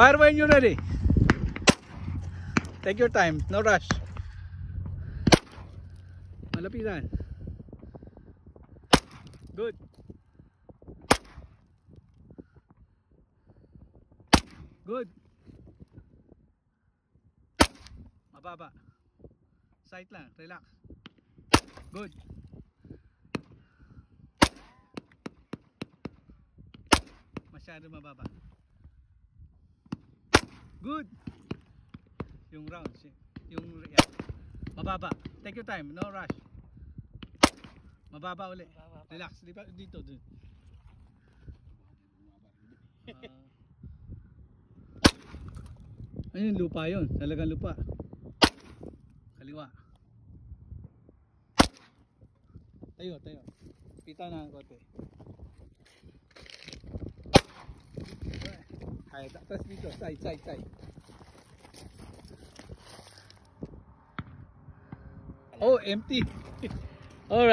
Fire when you're ready. Take your time, no rush. Malapitan. Good. Good. Mababa. Sight lang, relax. Good. Masyado mababa. Good. Yung round, si- yung yeah. Mababa. Take your time, no rush. Mababa uli. Relax, di ba dito dun. Ah. ayun, lupa yun. Talagang lupa. Kaliwa. Tayo, tayo. Pita na ang kote. Ay, tak atas pintu. Sai, sai, sai. Oh, empty. Alright.